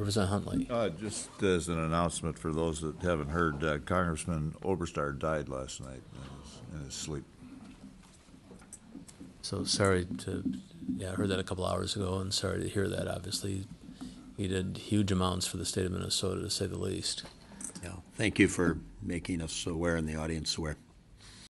Representative Huntley. Uh, just as an announcement for those that haven't heard, uh, Congressman Oberstar died last night in his, in his sleep. So sorry to, yeah, I heard that a couple hours ago, and sorry to hear that. Obviously, he did huge amounts for the state of Minnesota, to say the least. Yeah, thank you for making us aware and the audience aware.